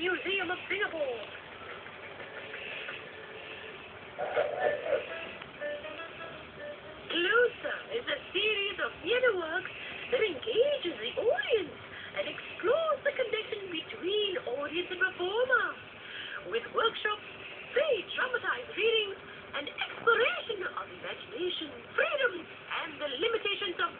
Museum of Singapore. Closer is a series of theatre works that engages the audience and explores the connection between audience and performer. With workshops, pre-dramatized readings, and exploration of imagination, freedom, and the limitations of